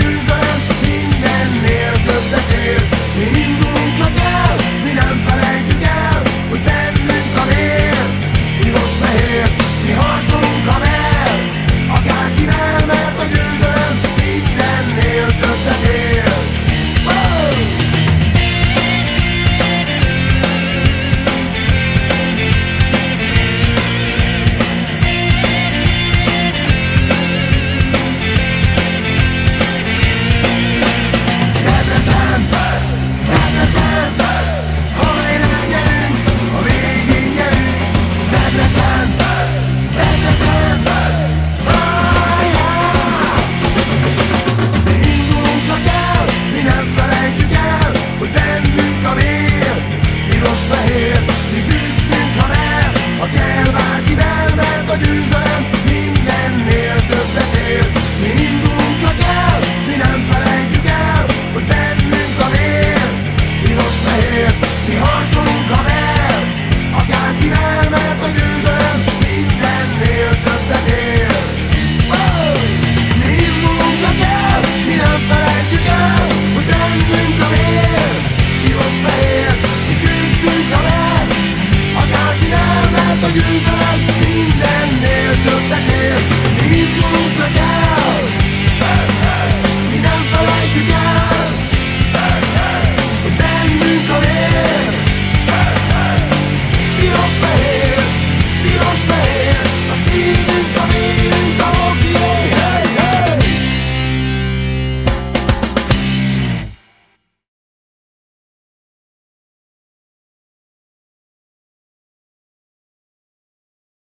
güzel others